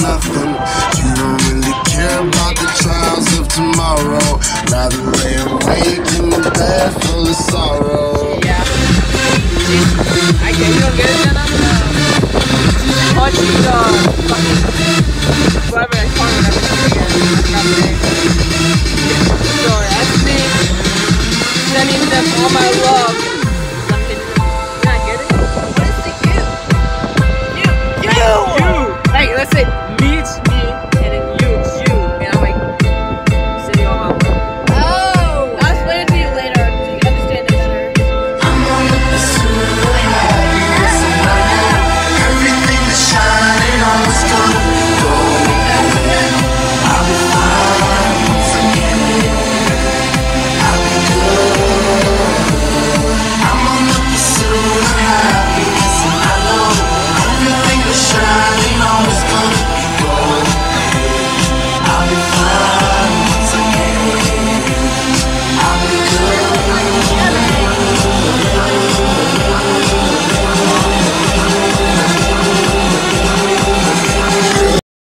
nothing. You don't really care about the trials of tomorrow. Rather lay awake in the bed full of sorrow. Yeah. I can you get it enough? Watching the fucking whatever I call it, I'm not You're asking, sending them all my love. it.